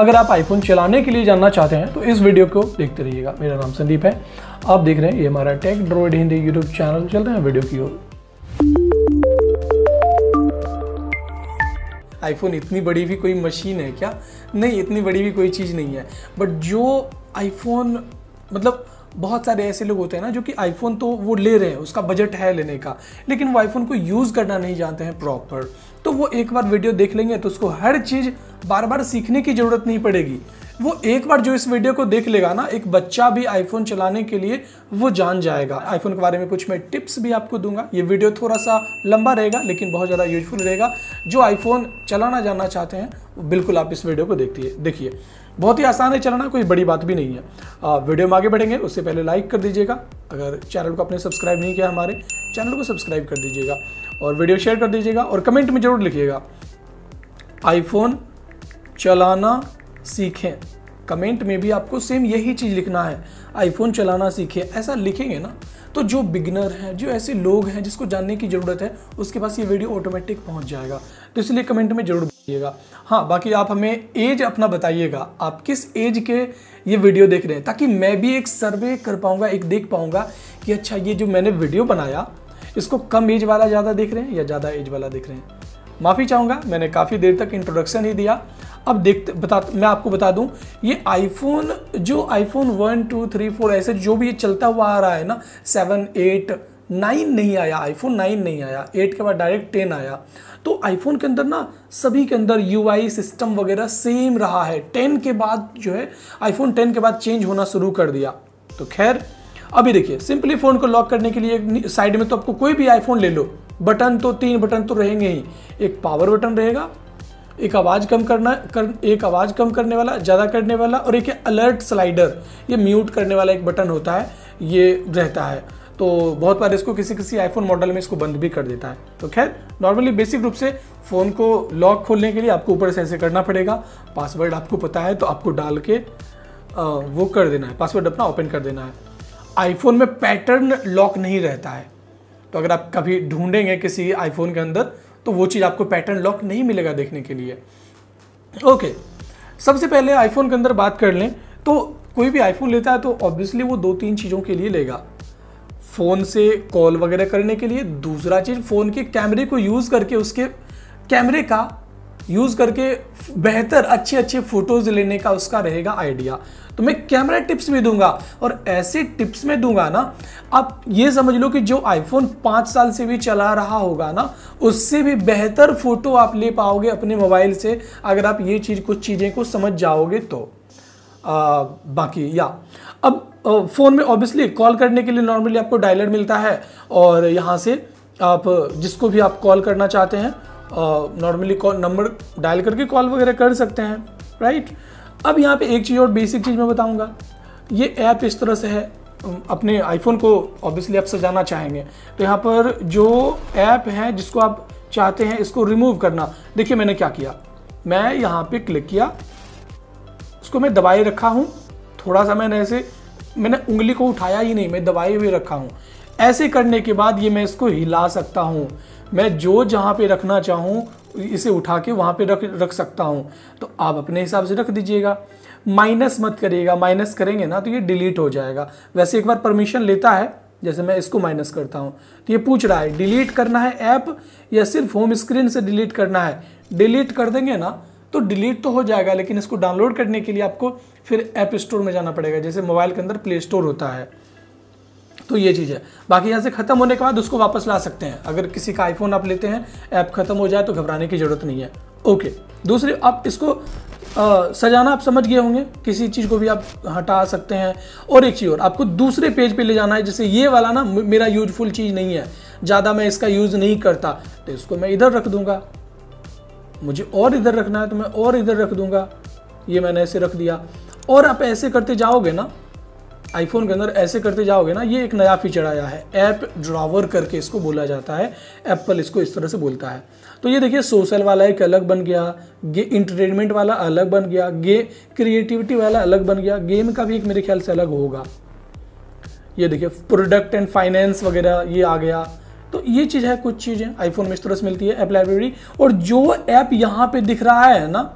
अगर आप आईफोन चलाने के लिए जानना चाहते हैं तो इस वीडियो को देखते रहिएगा। मेरा नाम संदीप है। आप देख रहे हैं ये हमारा tech droid Hindi YouTube channel चलते हैं वीडियो की ओर। आईफोन इतनी बड़ी भी कोई मशीन है क्या? नहीं, इतनी बड़ी भी कोई चीज़ नहीं है। बट जो आईफोन मतलब बहुत सारे ऐसे लोग होते हैं ना, जो कि आईफोन तो वो ले रहे हैं, उसका बजट है लेने का। लेकिन वो आईफोन को यूज़ करना नहीं जानते हैं प्रॉपर तो वो एक बार वीडियो देख लेंगे तो उसको हर चीज़ बार बार सीखने की ज़रूरत नहीं पड़ेगी। वो एक बार जो इस वीडियो को देख लेगा ना एक बच्चा भी आईफोन चलाने के लिए वो जान जाएगा। आईफोन के बारे में कुछ मैं टिप्स भी आपको दूँगा। ये वीडियो थोड़ा सा लंबा रहेगा लेकिन बहुत ज़्यादा यूजफुल रहेगा। जो आईफोन चलाना जानना चाहते हैं बिल्कुल आप इस वीडियो को देखिए देखिए बहुत ही आसान है चलाना कोई बड़ी बात भी नहीं है। आ, वीडियो में आगे बढ़ेंगे उससे पहले लाइक कर दीजिएगा। अगर चैनल को आपने सब्सक्राइब नहीं किया हमारे चैनल को सब्सक्राइब कर दीजिएगा। और वीडियो शेयर कर दीजिएगा और कमेंट में ज़रूर लिखिएगा आईफोन चलाना सीखें। कमेंट में भी आपको सेम यही चीज़ लिखना है आईफोन चलाना सीखें। ऐसा लिखेंगे ना तो जो बिगनर हैं, जो ऐसे लोग हैं जिसको जानने की ज़रूरत है, उसके पास ये वीडियो ऑटोमेटिक पहुँच जाएगा। तो इसलिए कमेंट में ज़रूर बताइएगा। हाँ बाकी आप हमें एज अपना बताइएगा। आप किस एज के ये वीडियो देख रहे हैं? ताकि मैं भी एक सर्वे कर पाऊँगा, एक देख पाऊँगा कि अच्छा ये जो मैंने वीडियो बनाया, इसको कम एज वाला ज़्यादा देख रहे हैं या ज़्यादा एज वाला देख रहे हैं? माफ़ी चाहूँगा, मैंने काफ़ी देर तक इंट्रोडक्शन ही दिया। अब देखते, बता, मैं आपको बता दूँ, ये आईफोन जो iPhone one two three four ऐसे जो भी चलता हुआ आ रहा है ना सेवन एट नाइन नहीं आया आईफोन नाइन नहीं आया एट के बाद डायरेक्ट टेन आया तो आईफोन के अंदर ना सभी के अंदर यूआई सिस्टम वगैरह सेम रहा है। टेन के बाद जो है आईफोन टेन के बाद चेंज होना शुरू कर दिया। तो खैर, अभी देखिए सिंपली फ़ोन को लॉक करने के लिए साइड में तो आपको कोई भी आईफोन ले लो। बटन तो तीन बटन तो रहेंगे ही। एक पावर बटन रहेगा एक आवाज़ कम करना, कर, एक आवाज़ कम करने वाला, ज़्यादा करने वाला और एक अलर्ट स्लाइडर ये म्यूट करने वाला एक बटन होता है, ये रहता है। तो बहुत बार इसको किसी किसी आईफोन मॉडल में इसको बंद भी कर देता है। तो खैर नॉर्मली बेसिक रूप से फ़ोन को लॉक खोलने के लिए आपको ऊपर से ऐसे करना पड़ेगा। पासवर्ड आपको पता है तो आपको डाल के वो कर देना है। पासवर्ड अपना ओपन कर देना है। आईफोन में पैटर्न लॉक नहीं रहता है। तो अगर आप कभी ढूंढेंगे किसी आईफोन के अंदर तो वो चीज़ आपको पैटर्न लॉक नहीं मिलेगा देखने के लिए। ओके सबसे पहले आईफोन के अंदर बात कर लें तो कोई भी आईफोन लेता है तो ऑब्वियसली वो दो तीन चीज़ों के लिए लेगा। फ़ोन से कॉल वगैरह करने के लिए, दूसरा चीज़ फ़ोन के कैमरे को यूज़ करके उसके कैमरे का यूज़ करके बेहतर अच्छे अच्छे फ़ोटोज़ लेने का उसका रहेगा आइडिया तो मैं कैमरा टिप्स भी दूँगा और ऐसे टिप्स में दूँगा ना आप ये समझ लो कि जो आईफोन पाँच साल से भी चला रहा होगा ना उससे भी बेहतर फ़ोटो आप ले पाओगे अपने मोबाइल से अगर आप ये चीज़ कुछ चीज़ें को समझ जाओगे तो। आ, बाकी या। अब फ़ोन में ऑब्वियसली कॉल करने के लिए नॉर्मली आपको डायलर मिलता है और यहाँ से आप जिसको भी आप कॉल करना चाहते हैं नॉर्मली कॉल नंबर डायल करके कॉल वगैरह कर सकते हैं राइट अब यहाँ पे एक चीज़ और बेसिक चीज़ मैं बताऊँगा। ये ऐप इस तरह से है अपने आईफोन को ऑब्वियसली आप सजाना चाहेंगे। तो यहाँ पर जो ऐप है जिसको आप चाहते हैं, इसको रिमूव करना। देखिए मैंने क्या किया। मैं यहाँ पे क्लिक किया। उसको मैं दबाए रखा हूँ। थोड़ा सा मैंने ऐसे, मैंने उंगली को उठाया ही नहीं, मैं दबाए हुए रखा हूँ। ऐसे करने के बाद ये मैं इसको हिला सकता हूँ। मैं जो जहाँ पे रखना चाहूँ, इसे उठा के वहाँ पे रख रख सकता हूँ। तो आप अपने हिसाब से रख दीजिएगा। माइनस मत करिएगा। माइनस करेंगे ना तो ये डिलीट हो जाएगा। वैसे एक बार परमिशन लेता है, जैसे मैं इसको माइनस करता हूँ। तो ये पूछ रहा है, डिलीट करना है ऐप या सिर्फ़ होम स्क्रीन से डिलीट करना है? डिलीट कर देंगे ना तो डिलीट तो हो जाएगा, लेकिन इसको डाउनलोड करने के लिए आपको फिर ऐप स्टोर में जाना पड़ेगा, जैसे मोबाइल के अंदर प्ले स्टोर होता है। तो ये चीज़ है। बाकी यहाँ से ख़त्म होने के बाद उसको वापस ला सकते हैं। अगर किसी का आईफोन आप लेते हैं ऐप ख़त्म हो जाए तो घबराने की ज़रूरत नहीं है। ओके। दूसरी आप इसको आ, सजाना आप समझ गए होंगे। किसी चीज़ को भी आप हटा सकते हैं। और एक चीज़ और आपको दूसरे पेज पे ले जाना है जैसे ये वाला ना मेरा यूजफुल चीज़ नहीं है। ज़्यादा मैं इसका यूज़ नहीं करता। तो इसको मैं इधर रख दूँगा। मुझे और इधर रखना है तो मैं और इधर रख दूँगा। ये मैंने ऐसे रख दिया। और आप ऐसे करते जाओगे ना आईफोन के अंदर ऐसे करते जाओगे ना, ये एक नया फीचर आया है। ऐप ड्रावर करके इसको बोला जाता है। एप्पल इसको इस तरह से बोलता है। तो ये देखिए सोशल वाला एक अलग बन गया, गे इंटरटेनमेंट वाला अलग बन गया, गे क्रिएटिविटी वाला अलग बन गया। गेम का भी एक मेरे ख्याल से अलग होगा। ये देखिए प्रोडक्ट एंड फाइनेंस वगैरह, ये आ गया। तो ये चीज़ है, कुछ चीज़ें आईफोन में इस तरह से मिलती है ऐप लाइब्रेरी और जो ऐप यहाँ पे दिख रहा है ना,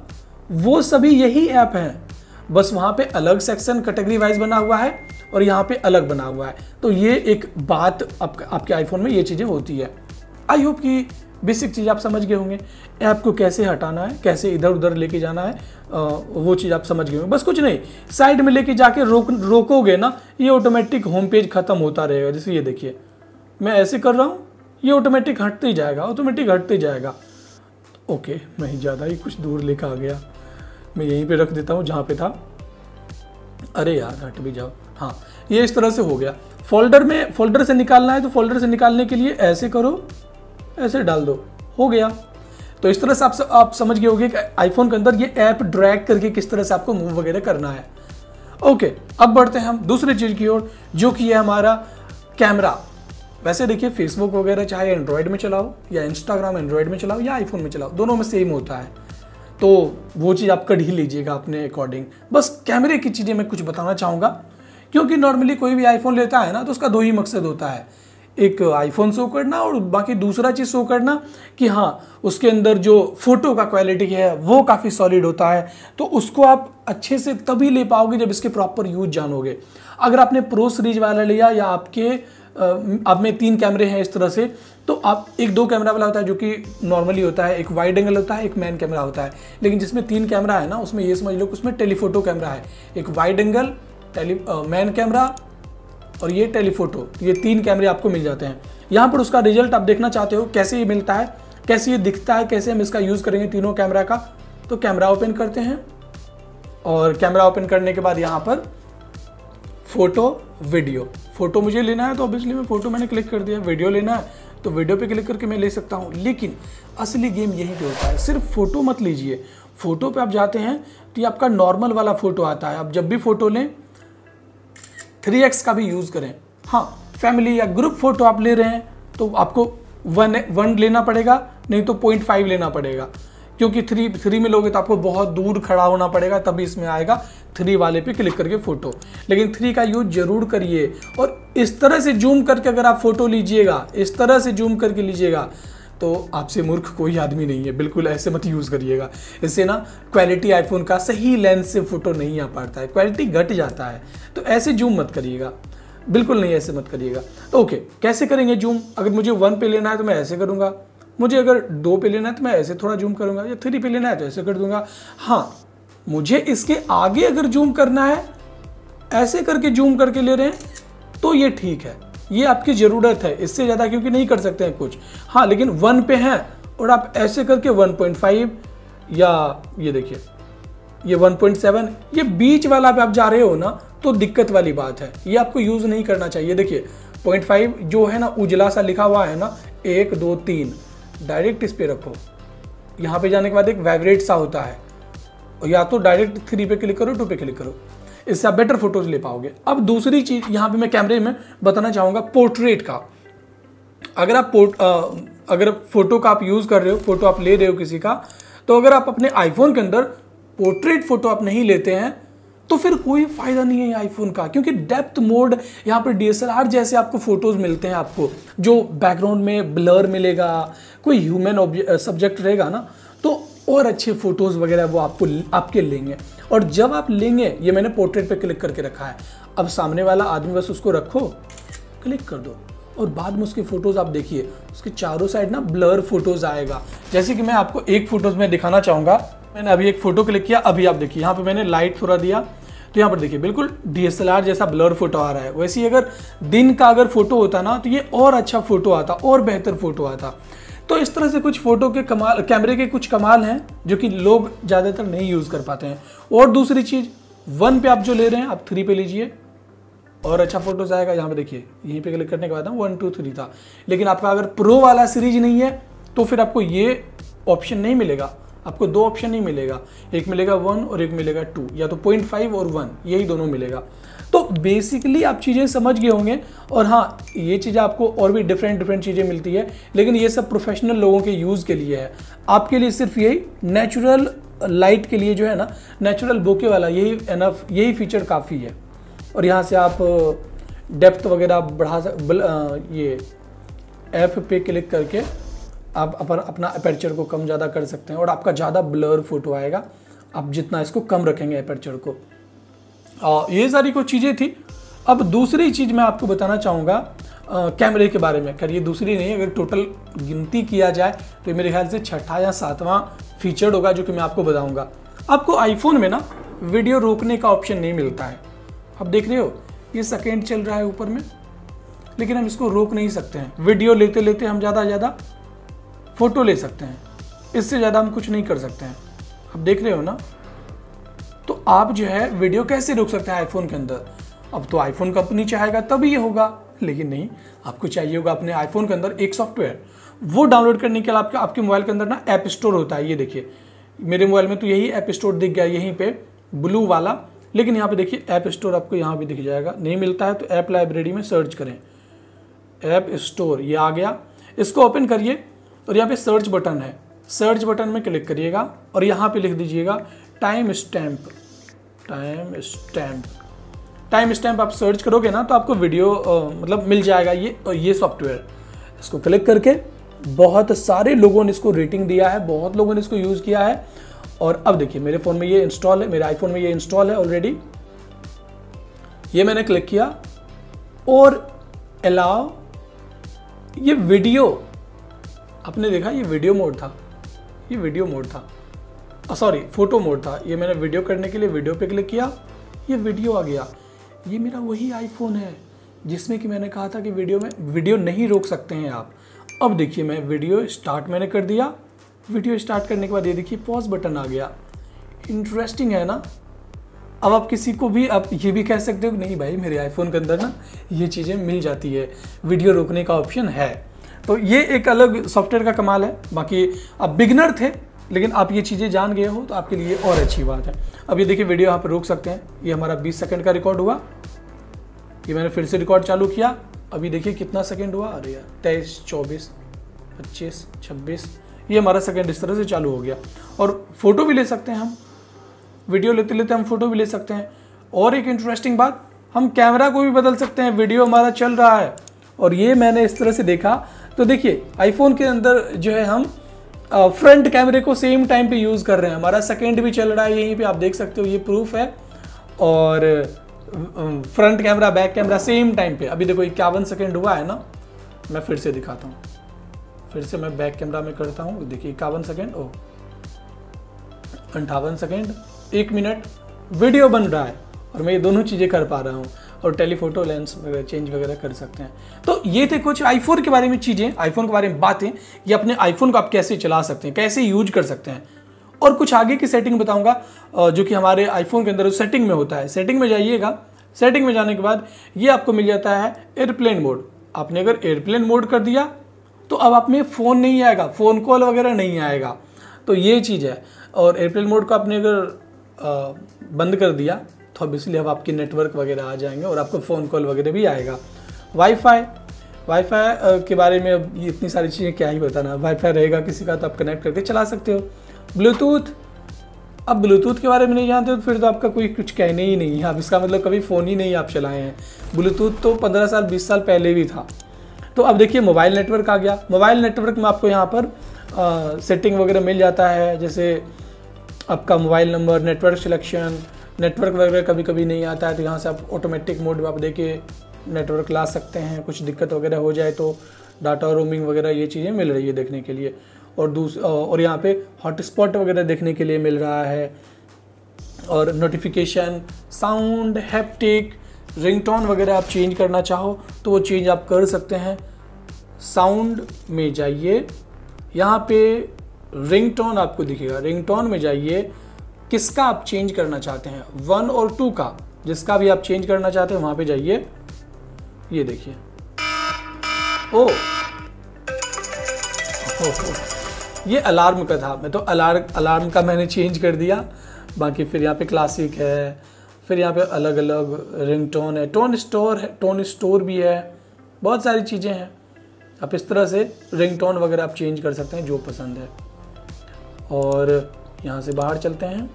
वो सभी यही ऐप हैं। बस वहाँ पे अलग सेक्शन कैटेगरी वाइज बना हुआ है और यहाँ पे अलग बना हुआ है। तो ये एक बात आप, आपके आईफोन में ये चीज़ें होती है। आई होप कि बेसिक चीज़ आप समझ गए होंगे। ऐप को कैसे हटाना है कैसे इधर उधर लेके जाना है वो चीज़ आप समझ गए होंगे। बस कुछ नहीं साइड में लेके जाके रोक रोकोगे ना ये ऑटोमेटिक होम पेज खत्म होता रहेगा। जैसे ये देखिए मैं ऐसे कर रहा हूँ ये ऑटोमेटिक हटते ही जाएगा ऑटोमेटिक हटते जाएगा। ओके मैं ज़्यादा ही कुछ दूर लेकर आ गया। मैं यहीं पे रख देता हूँ, जहाँ पे था। अरे यार, हट भी जाओ। हाँ ये इस तरह से हो गया। फोल्डर में, फोल्डर से निकालना है तो फोल्डर से निकालने के लिए ऐसे करो, ऐसे डाल दो। हो गया। तो इस तरह से आप आप समझ गए होंगे कि आईफोन के अंदर ये ऐप ड्रैग करके किस तरह से आपको मूव वगैरह करना है। ओके अब बढ़ते हैं हम दूसरी चीज़ की ओर, जो कि है हमारा कैमरा वैसे देखिए फेसबुक वगैरह चाहे एंड्रॉयड में चलाओ, या इंस्टाग्राम एंड्रॉयड में चलाओ, या आईफोन में चलाओ, दोनों में सेम होता है। तो वो चीज़ आप कढ़ ही लीजिएगा अपने अकॉर्डिंग बस कैमरे की चीज़ें मैं कुछ बताना चाहूँगा, क्योंकि नॉर्मली कोई भी आईफोन लेता है ना तो उसका दो ही मकसद होता है। एक आईफोन शो करना और बाकी दूसरा चीज़ शो करना कि हाँ उसके अंदर जो फ़ोटो का क्वालिटी है, वो काफ़ी सॉलिड होता है। तो उसको आप अच्छे से तभी ले पाओगे जब इसके प्रॉपर यूज़ जानोगे। अगर आपने प्रो सीरीज़ वाला लिया या आपके आप में तीन कैमरे हैं इस तरह से तो आप, एक दो कैमरा वाला होता है जो कि नॉर्मली होता है, एक वाइड एंगल होता है, एक मैन कैमरा होता है। लेकिन जिसमें तीन कैमरा है ना, उसमें ये समझ लो कि उसमें टेलीफोटो कैमरा है। एक wide angle tele man camera और ये टेलीफोटो ये तीन कैमरे आपको मिल जाते हैं। यहाँ पर उसका रिज़ल्ट आप देखना चाहते हो, कैसे ये मिलता है, कैसे ये दिखता है, कैसे हम इसका यूज़ करेंगे तीनों कैमरा का तो कैमरा ओपन करते हैं। और कैमरा ओपन करने के बाद यहाँ पर फ़ोटो, वीडियो। फ़ोटो मुझे लेना है तो ऑब्वियसली मैं फ़ोटो मैंने क्लिक कर दिया, वीडियो लेना है तो वीडियो पे क्लिक करके मैं ले सकता हूँ। लेकिन असली गेम यही पे होता है। सिर्फ़ फ़ोटो मत लीजिए। फ़ोटो पे आप जाते हैं तो ये आपका नॉर्मल वाला फ़ोटो आता है। आप जब भी फ़ोटो लें थ्री एक्स का भी यूज़ करें। हाँ फैमिली या ग्रुप फ़ोटो आप ले रहे हैं तो आपको वन वन लेना पड़ेगा, नहीं तो पॉइंट फाइव लेना पड़ेगा। क्योंकि थ्री थ्री में लोगे तो आपको बहुत दूर खड़ा होना पड़ेगा, तभी इसमें आएगा थ्री वाले पे क्लिक करके फ़ोटो लेकिन थ्री का यूज़ ज़रूर करिए। और इस तरह से जूम करके अगर आप फ़ोटो लीजिएगा, इस तरह से जूम करके लीजिएगा तो आपसे मूर्ख कोई आदमी नहीं है। बिल्कुल ऐसे मत यूज़ करिएगा। इससे ना क्वालिटी आईफोन का सही लेंस से फ़ोटो नहीं आ पाता है। क्वालिटी घट जाता है। तो ऐसे जूम मत करिएगा। बिल्कुल नहीं ऐसे मत करिएगा। ओके कैसे करेंगे जूम अगर मुझे वन पे लेना है तो मैं ऐसे करूँगा। मुझे अगर दो पे लेना है तो मैं ऐसे थोड़ा जूम करूँगा, या थ्री पे लेना है तो ऐसे कर दूँगा। हाँ मुझे इसके आगे अगर जूम करना है, ऐसे करके जूम करके ले रहे हैं तो ये ठीक है। ये आपकी ज़रूरत है, इससे ज़्यादा क्योंकि नहीं कर सकते हैं कुछ। हाँ लेकिन वन पे हैं, और आप ऐसे करके 1.5 या ये देखिए, ये 1.7 ये बीच वाला पे आप जा रहे हो ना तो दिक्कत वाली बात है। ये आपको यूज़ नहीं करना चाहिए। देखिए 0.5 जो है ना, उजला सा लिखा हुआ है ना, एक, दो, तीन। डायरेक्ट इस पर रखो। यहाँ पे जाने के बाद एक वाइब्रेट सा होता है। या तो डायरेक्ट थ्री पे क्लिक करो टू पे क्लिक करो। इससे आप बेटर फ़ोटोज़ ले पाओगे। अब दूसरी चीज़ यहाँ पे मैं कैमरे में बताना चाहूँगा पोर्ट्रेट का। अगर आप पोर्ट अगर फ़ोटो का आप यूज़ कर रहे हो फ़ोटो आप ले रहे हो किसी का तो अगर आप अपने आईफोन के अंदर पोर्ट्रेट फ़ोटो आप नहीं लेते हैं तो फिर कोई फ़ायदा नहीं है आईफोन का, क्योंकि डेप्थ मोड यहाँ पर डीएसएलआर जैसे आपको फ़ोटोज़ मिलते हैं आपको, जो बैकग्राउंड में ब्लर मिलेगा, कोई ह्यूमन सब्जेक्ट रहेगा ना तो और अच्छे फ़ोटोज़ वगैरह वो आपको आपके लेंगे। और जब आप लेंगे, ये मैंने पोर्ट्रेट पे क्लिक करके रखा है, अब सामने वाला आदमी बस उसको रखो क्लिक कर दो, और बाद में उसकी फ़ोटोज़ आप देखिए, उसके चारों साइड ना ब्लर फ़ोटोज़ आएगा। जैसे कि मैं आपको एक फ़ोटोज़ में दिखाना चाहूँगा मैंने अभी एक फ़ोटो क्लिक किया, अभी आप देखिए। यहाँ पे मैंने लाइट थोड़ा दिया। तो यहाँ पर देखिए, बिल्कुल डीएसएलआर जैसा ब्लर फ़ोटो आ रहा है। वैसे ही अगर दिन का अगर फ़ोटो होता ना तो ये और अच्छा फ़ोटो आता, और बेहतर फ़ोटो आता। तो इस तरह से कुछ फ़ोटो के कमाल, कैमरे के कुछ कमाल हैं, जो कि लोग ज़्यादातर नहीं यूज़ कर पाते हैं। और दूसरी चीज़, वन पे आप जो ले रहे हैं, आप थ्री पे लीजिए। और अच्छा फ़ोटोज़ आएगा, यहाँ पे देखिए। यहीं पे क्लिक करने के बाद वन, टू, थ्री था। लेकिन आपका अगर प्रो वाला सीरीज़ नहीं है तो फिर आपको ये ऑप्शन नहीं मिलेगा। आपको दो ऑप्शन नहीं मिलेगा। एक मिलेगा वन और एक मिलेगा टू या तो पॉइंट फाइव और वन यही दोनों मिलेगा। तो बेसिकली आप चीज़ें समझ गए होंगे, और हाँ ये चीज़ें आपको और भी डिफरेंट डिफरेंट चीज़ें मिलती है, लेकिन ये सब प्रोफेशनल लोगों के यूज़ के लिए है। आपके लिए सिर्फ़ यही नेचुरल लाइट के लिए जो है ना नेचुरल बोके वाला, यही एनफ यही फीचर काफ़ी है। और यहाँ से आप डेप्थ वगैरह बढ़ा सक ये ऐप पे क्लिक करके आप अपन अपना अपर्चर को कम ज़्यादा कर सकते हैं और आपका ज़्यादा ब्लर फ़ोटो आएगा। आप जितना इसको कम रखेंगे एपर्चर को। आ, ये सारी कुछ चीज़ें थी। अब दूसरी चीज़ मैं आपको बताना चाहूँगा कैमरे के बारे में। करिए दूसरी नहीं अगर टोटल गिनती किया जाए तो मेरे ख्याल से छठा या सातवां फीचर होगा जो कि मैं आपको बताऊँगा। आपको आईफोन में ना वीडियो रोकने का ऑप्शन नहीं मिलता है। आप देख रहे हो ये सेकेंड चल रहा है ऊपर में लेकिन हम इसको रोक नहीं सकते हैं। वीडियो लेते लेते हम ज़्यादा ज़्यादा फ़ोटो ले सकते हैं। इससे ज़्यादा हम कुछ नहीं कर सकते हैं। आप देख रहे हो ना? तो आप जो है, वीडियो कैसे रोक सकते हैं आईफोन के अंदर? अब तो आईफोन कंपनी चाहेगा तभी ये होगा। लेकिन नहीं, आपको चाहिए होगा अपने आईफोन के अंदर एक सॉफ्टवेयर वो डाउनलोड करने के लिए आपके आपके मोबाइल के अंदर ना ऐप स्टोर होता है, ये देखिए। मेरे मोबाइल में तो यही ऐप स्टोर दिख गया, यहीं पे ब्लू वाला। लेकिन यहाँ पे देखिए ऐप स्टोर आपको यहाँ भी दिख जाएगा। नहीं मिलता है तो ऐप लाइब्रेरी में सर्च करें। ऐप स्टोर ये आ गया। इसको ओपन करिए। और यहाँ पे सर्च बटन है। सर्च बटन में क्लिक करिएगा और यहाँ पे लिख दीजिएगा time stamp time stamp time stamp आप सर्च करोगे ना तो आपको वीडियो आ, मतलब मिल जाएगा ये ये सॉफ्टवेयर इसको क्लिक करके बहुत सारे लोगों ने इसको रेटिंग दिया है बहुत लोगों ने इसको यूज़ किया है। और अब देखिए मेरे फ़ोन में ये इंस्टॉल है मेरे आईफोन में ये इंस्टॉल है ऑलरेडी ये मैंने क्लिक किया और अलाउ ये वीडियो आपने देखा ये वीडियो मोड था। ये वीडियो मोड था। सॉरी फ़ोटो मोड था। ये मैंने वीडियो करने के लिए वीडियो पे क्लिक किया। ये वीडियो आ गया। ये मेरा वही आईफोन है, जिसमें कि मैंने कहा था कि वीडियो में वीडियो नहीं रोक सकते हैं आप। अब देखिए मैं वीडियो स्टार्ट मैंने कर दिया। वीडियो स्टार्ट करने के बाद ये देखिए पॉज बटन आ गया। इंटरेस्टिंग है ना? अब आप किसी को भी, आप ये भी कह सकते हो नहीं भाई, मेरे आईफोन के अंदर ना ये चीज़ें मिल जाती है। वीडियो रोकने का ऑप्शन है। तो ये एक अलग सॉफ्टवेयर का कमाल है। बाकी आप बिगनर थे, लेकिन आप ये चीज़ें जान गए हो तो आपके लिए और अच्छी बात है। अब ये देखिए वीडियो यहाँ पर रोक सकते हैं। ये हमारा 20 सेकंड का रिकॉर्ड हुआ। ये मैंने फिर से रिकॉर्ड चालू किया। अभी देखिए कितना सेकंड हुआ। अरे यार, तेईस, चौबीस, पच्चीस, छब्बीस। ये हमारा सेकंड इस तरह से चालू हो गया। और फ़ोटो भी ले सकते हैं हम। वीडियो लेते लेते हम फ़ोटो भी ले सकते हैं। और एक इंटरेस्टिंग बात, हम कैमरा को भी बदल सकते हैं। वीडियो हमारा चल रहा है। और ये मैंने इस तरह से देखा। तो देखिए आईफोन के अंदर जो है हम फ्रंट कैमरे को सेम टाइम पे यूज़ कर रहे हैं। हमारा सेकेंड भी चल रहा है, यहीं पे आप देख सकते हो, ये प्रूफ है। और front camera back camera same time पे। अभी देखो, इक्यावन सेकेंड हुआ है ना, मैं फिर से दिखाता हूँ। फिर से मैं बैक कैमरा में करता हूँ। देखिए, इक्यावन सेकेंड ओ, अंठावन सेकेंड एक मिनट वीडियो बन रहा है। और मैं ये दोनों चीज़ें कर पा रहा हूँ। और टेलीफोटो लेंस वगैरह चेंज वगैरह कर सकते हैं। तो ये थे कुछ आईफोन के बारे में चीज़ें आईफोन के बारे में बातें, ये अपने आईफोन को आप कैसे चला सकते हैं, कैसे यूज़ कर सकते हैं। और कुछ आगे की सेटिंग बताऊँगा जो कि हमारे आईफोन के अंदर सेटिंग में होता है। सेटिंग में जाइएगा। सेटिंग में जाने के बाद ये आपको मिल जाता है एयरप्लेन मोड आपने अगर एयरप्लेन मोड कर दिया तो अब आप में फ़ोन नहीं आएगा फ़ोन कॉल वगैरह नहीं आएगा। तो ये चीज़ है। और एयरप्लेन मोड को आपने अगर बंद कर दिया तो ऑब्वियसली अब आपके नेटवर्क वगैरह आ जाएँगे और आपको फ़ोन कॉल वगैरह भी आएगा। वाईफाई वाईफाई के बारे में अब इतनी सारी चीज़ें क्या ही बताना। वाईफाई रहेगा किसी का तो आप कनेक्ट करके चला सकते हो। ब्लूटूथ अब ब्लूटूथ के बारे में नहीं जानते हो तो फिर तो आपका कोई कुछ कहने ही नहीं है। अब इसका मतलब कभी फ़ोन ही नहीं आप चलाए हैं। ब्लूटूथ तो पंद्रह साल, बीस साल पहले भी था। तो अब देखिए मोबाइल नेटवर्क आ गया। मोबाइल नेटवर्क में आपको यहाँ पर सेटिंग वगैरह मिल जाता है। जैसे आपका mobile number network selection network वगैरह कभी कभी नहीं आता है तो यहाँ से आप ऑटोमेटिक मोड में आप देखिए नेटवर्क ला सकते हैं। कुछ दिक्कत वगैरह हो जाए तो डाटा रोमिंग वगैरह ये चीज़ें मिल रही है देखने के लिए। और दूस और यहाँ पे हॉटस्पॉट वगैरह देखने के लिए मिल रहा है। और नोटिफिकेशन साउंड हैप्टिक रिंगटोन वगैरह आप चेंज करना चाहो तो वो चेंज आप कर सकते हैं। साउंड में जाइए। यहाँ पे रिंगटोन आपको दिखेगा। रिंगटोन में जाइए। किसका आप चेंज करना चाहते हैं? वन और टू का। जिसका भी आप चेंज करना चाहते हैं, वहाँ पे जाइए। ये देखिए। ओ। ये अलार्म का था। मैं तो अलार्म अलार्म का मैंने चेंज कर दिया। बाकी फिर यहाँ पे क्लासिक है। फिर यहाँ पे अलग अलग रिंग टोन है। टोन स्टोर है। टोन स्टोर भी है। बहुत सारी चीज़ें हैं। आप इस तरह से रिंग टोन वगैरह आप चेंज कर सकते हैं, जो पसंद है। और यहाँ से बाहर चलते हैं।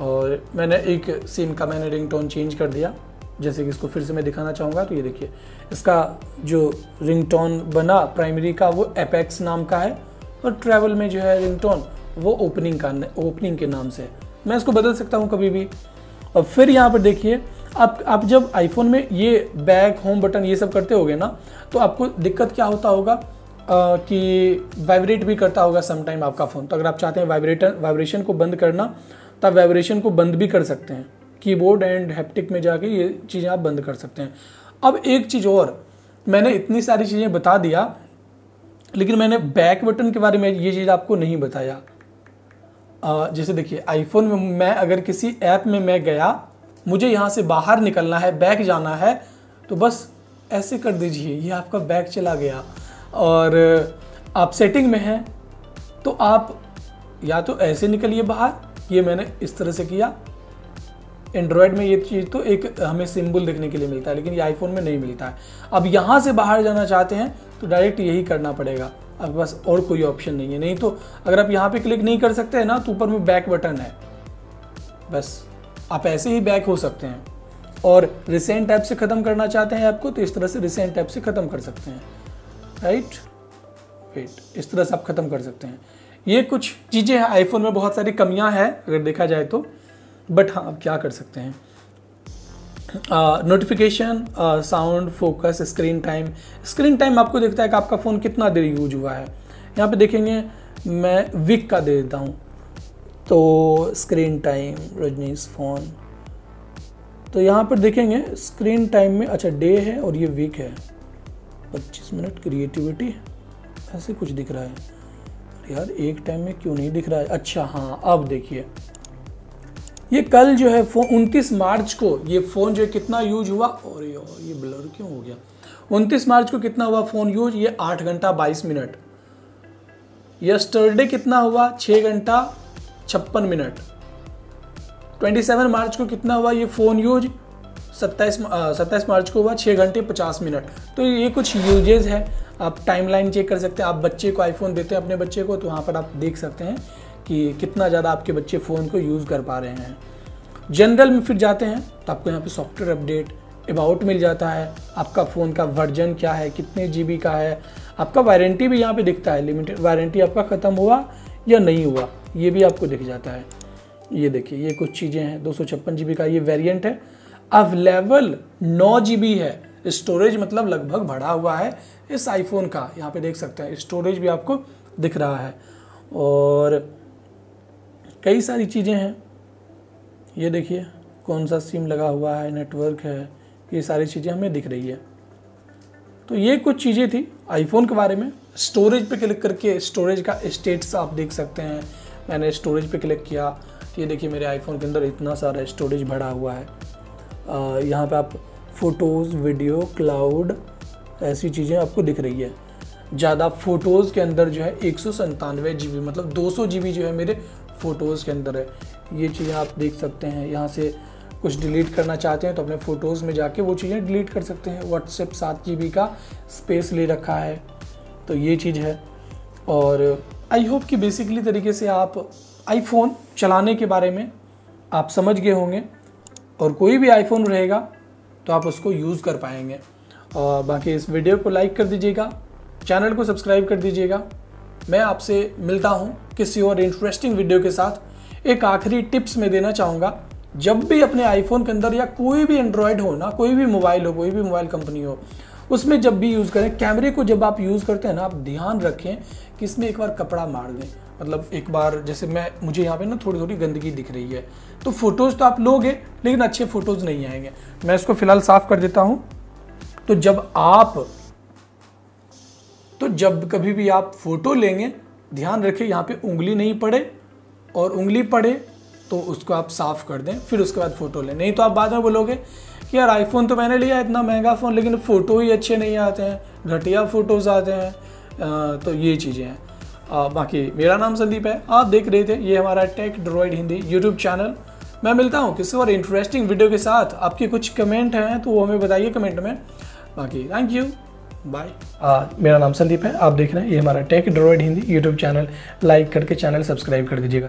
और मैंने एक सिम का मैंने रिंग टोन चेंज कर दिया। जैसे कि इसको फिर से मैं दिखाना चाहूँगा तो ये देखिए। इसका जो रिंग टोन बना प्राइमरी का, वो एपेक्स नाम का है। और ट्रैवल में जो है रिंग टोन वो ओपनिंग का ओपनिंग के नाम से है। मैं इसको बदल सकता हूँ कभी भी। और फिर यहाँ पर देखिए, आप आप जब आईफोन में ये बैक होम बटन ये सब करते होगे ना तो आपको दिक्कत क्या होता होगा? कि वाइब्रेट भी करता होगा समटाइम आपका फ़ोन तो अगर आप चाहते हैं वाइब्रेटर वाइब्रेशन को बंद करना तो आप वाइब्रेशन को बंद भी कर सकते हैं। कीबोर्ड एंड हैप्टिक में जाके ये चीज़ें आप बंद कर सकते हैं। अब एक चीज़ और, मैंने इतनी सारी चीज़ें बता दिया, लेकिन मैंने बैक बटन के बारे में ये चीज़ आपको नहीं बताया। जैसे देखिए आईफोन में मैं अगर किसी ऐप में मैं गया, मुझे यहाँ से बाहर निकलना है बैक जाना है तो बस ऐसे कर दीजिए, ये आपका बैक चला गया। और आप सेटिंग में हैं तो आप या तो ऐसे निकलिए बाहर, ये मैंने इस तरह से किया। एंड्रॉयड में ये चीज़ तो एक हमें सिंबल देखने के लिए मिलता है, लेकिन ये आईफोन में नहीं मिलता है। अब यहाँ से बाहर जाना चाहते हैं तो डायरेक्ट यही करना पड़ेगा। आपके पास और कोई ऑप्शन नहीं है, नहीं तो अगर आप यहाँ पे क्लिक नहीं कर सकते हैं ना तो ऊपर में बैक बटन है। बस, आप ऐसे ही बैक हो सकते हैं। और रिसेंट ऐप से ख़त्म करना चाहते हैं आपको तो इस तरह से रिसेंट ऐप से ख़त्म कर सकते हैं। राइट वेट इस तरह से आप ख़त्म कर सकते हैं। ये कुछ चीज़ें हैं आईफोन में बहुत सारी कमियाँ हैं, अगर देखा जाए तो। बट हाँ आप क्या कर सकते हैं? Notification sound focus screen time screen time आपको देखता है कि आपका फ़ोन कितना देर यूज़ हुआ है। यहाँ पे देखेंगे, मैं वीक का दे देता हूँ। तो स्क्रीन टाइम रजनीश फ़ोन तो यहाँ पर देखेंगे स्क्रीन टाइम में अच्छा डे है और ये वीक है। 25 मिनट क्रिएटिविटी ऐसे कुछ दिख रहा है। यार, एक टाइम में क्यों नहीं दिख रहा है? अच्छा हाँ अब देखिए। ये कल जो है फ़ोन उनतीस मार्च को ये फ़ोन जो है, कितना यूज़ हुआ? और ये ब्लर क्यों हो गया? उनतीस मार्च को कितना हुआ फ़ोन यूज़ ये आठ घंटा बाईस मिनट। यस्टरडे कितना हुआ? छः घंटा छप्पन मिनट। ट्वेंटी सेवन मार्च को कितना हुआ ये फ़ोन यूज़ सत्ताईस सत्ताईस मार्च को हुआ छः घंटे पचास मिनट। तो ये कुछ यूजेज है। आप टाइमलाइन चेक कर सकते हैं। आप बच्चे को आईफोन देते हैं अपने बच्चे को तो वहाँ पर आप देख सकते हैं कि कितना ज़्यादा आपके बच्चे फ़ोन को यूज़ कर पा रहे हैं। जनरल में फिर जाते हैं तो आपको यहाँ पे सॉफ्टवेयर अपडेट अबाउट मिल जाता है। आपका फ़ोन का वर्जन क्या है, कितने जीबी का है। आपका वारंटी भी यहाँ पे दिखता है। लिमिटेड वारंटी आपका ख़त्म हुआ या नहीं हुआ, ये भी आपको दिख जाता है। ये देखिए, ये कुछ चीज़ें हैं। दो सौ का ये वेरियंट है। अवेलेबल नौ जीबी है। स्टोरेज मतलब लगभग भरा हुआ है इस आईफोन का। यहाँ पे देख सकते हैं स्टोरेज भी आपको दिख रहा है। और कई सारी चीज़ें हैं। ये देखिए, कौन सा सिम लगा हुआ है नेटवर्क है, ये सारी चीज़ें हमें दिख रही है। तो ये कुछ चीज़ें थी आईफोन के बारे में। स्टोरेज पे क्लिक करके स्टोरेज का स्टेट्स आप देख सकते हैं। मैंने स्टोरेज पे क्लिक किया। ये देखिए मेरे आईफोन के अंदर इतना सारा स्टोरेज भरा हुआ है। यहाँ पे आप फ़ोटोज़ वीडियो क्लाउड ऐसी चीज़ें आपको दिख रही है। ज़्यादा फ़ोटोज़ के अंदर जो है एक सौ संतानवे जी बी मतलब दो सौ जी बी जो है मेरे फ़ोटोज़ के अंदर है। ये चीज़ें आप देख सकते हैं। यहाँ से कुछ डिलीट करना चाहते हैं तो अपने फ़ोटोज़ में जाके वो चीज़ें डिलीट कर सकते हैं। व्हाट्सएप सात जी बी का स्पेस ले रखा है। तो ये चीज़ है। और आई होप कि बेसिकली तरीके से आप आईफोन चलाने के बारे में आप समझ गए होंगे। और कोई भी आईफोन रहेगा तो आप उसको यूज़ कर पाएँगे। और बाकी इस वीडियो को लाइक कर दीजिएगा चैनल को सब्सक्राइब कर दीजिएगा। मैं आपसे मिलता हूँ किसी और इंटरेस्टिंग वीडियो के साथ। एक आखिरी टिप्स में देना चाहूँगा, जब भी अपने आईफोन के अंदर या कोई भी एंड्रॉयड हो ना, कोई भी मोबाइल हो, कोई भी मोबाइल कंपनी हो, उसमें जब भी यूज़ करें कैमरे को जब आप यूज़ करते हैं ना, आप ध्यान रखें कि इसमें एक बार कपड़ा मार दें। मतलब एक बार, जैसे मैं, मुझे यहाँ पे ना थोड़ी थोड़ी गंदगी दिख रही है। तो फ़ोटोज़ तो आप लोगे, लेकिन अच्छे फ़ोटोज़ नहीं आएँगे। मैं इसको फ़िलहाल साफ़ कर देता हूँ। तो जब आप तो जब कभी भी आप फ़ोटो लेंगे, ध्यान रखें, यहाँ पे उंगली नहीं पड़े, और उंगली पड़े तो उसको आप साफ़ कर दें, फिर उसके बाद फ़ोटो लें। नहीं तो आप बाद में बोलोगे कि यार आईफोन तो मैंने लिया, इतना महँगा फ़ोन लेकिन फ़ोटो ही अच्छे नहीं आते हैं, घटिया फ़ोटोज़ आते हैं तो ये चीज़ें हैं। बाकी मेरा नाम संदीप है। आप देख रहे थे ये हमारा tech droid Hindi YouTube channel मैं मिलता हूँ किसी और इंटरेस्टिंग वीडियो के साथ। आपके कुछ कमेंट हैं तो वो हमें बताइए कमेंट में। बाकी थैंक यू बाय मेरा नाम संदीप है। आप देख रहे हैं ये हमारा tech droid Hindi YouTube channel like करके चैनल सब्सक्राइब कर दीजिएगा।